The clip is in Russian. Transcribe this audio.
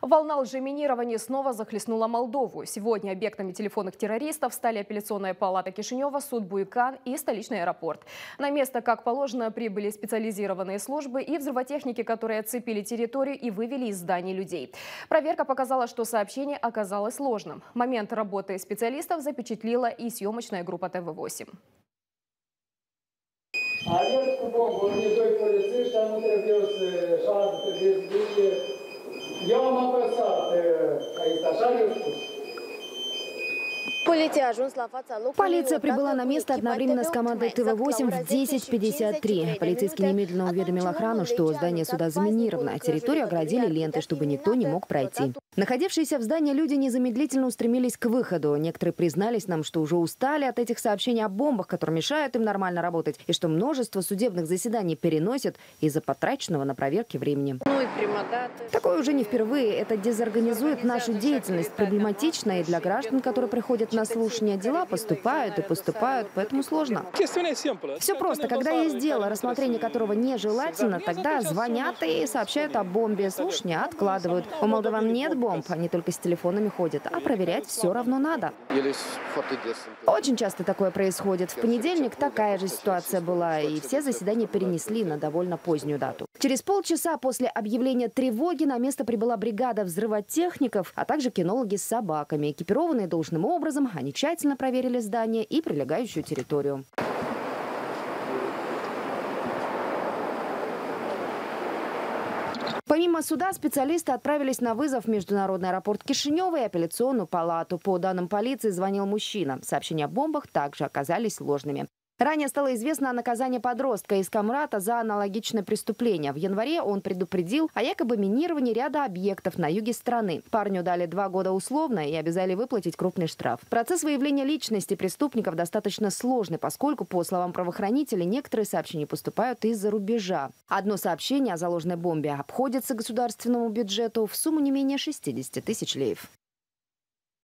Волна лжеминирования снова захлестнула Молдову. Сегодня объектами телефонных террористов стали апелляционная палата Кишинева, суд Буйкан и столичный аэропорт. На место, как положено, прибыли специализированные службы и взрывотехники, которые оцепили территорию и вывели из зданий людей. Проверка показала, что сообщение оказалось ложным. Момент работы специалистов запечатлила и съемочная группа ТВ-8. Alerg cu bombă, unii doi polițiști, nu trebuie să șadă, trebuie să eu am apăsat aici, așa le-au spus. Полиция прибыла на место одновременно с командой ТВ-8 в 10.53. Полицейский немедленно уведомил охрану, что здание суда заминировано, а территорию оградили лентой, чтобы никто не мог пройти. Находившиеся в здании люди незамедлительно устремились к выходу. Некоторые признались нам, что уже устали от этих сообщений о бомбах, которые мешают им нормально работать, и что множество судебных заседаний переносят из-за потраченного на проверки времени. Такое уже не впервые. Это дезорганизует нашу деятельность. Проблематично и для граждан, которые приходят на слушание дела, поступают и поступают, поэтому сложно. Все просто. Когда есть дело, рассмотрение которого нежелательно, тогда звонят и сообщают о бомбе. Слушания откладывают. У молдаван нет бомб, они только с телефонами ходят. А проверять все равно надо. Очень часто такое происходит. В понедельник такая же ситуация была, и все заседания перенесли на довольно позднюю дату. Через полчаса после объявления тревоги на место прибыла бригада взрывотехников, а также кинологи с собаками. Экипированные должным образом, они тщательно проверили здание и прилегающую территорию. Помимо суда, специалисты отправились на вызов в международный аэропорт Кишинева и апелляционную палату. По данным полиции, звонил мужчина. Сообщения о бомбах также оказались ложными. Ранее стало известно о наказании подростка из Камрата за аналогичное преступление. В январе он предупредил о якобы минировании ряда объектов на юге страны. Парню дали два года условно и обязали выплатить крупный штраф. Процесс выявления личности преступников достаточно сложный, поскольку, по словам правоохранителей, некоторые сообщения поступают из-за рубежа. Одно сообщение о заложенной бомбе обходится государственному бюджету в сумму не менее 60 тысяч леев.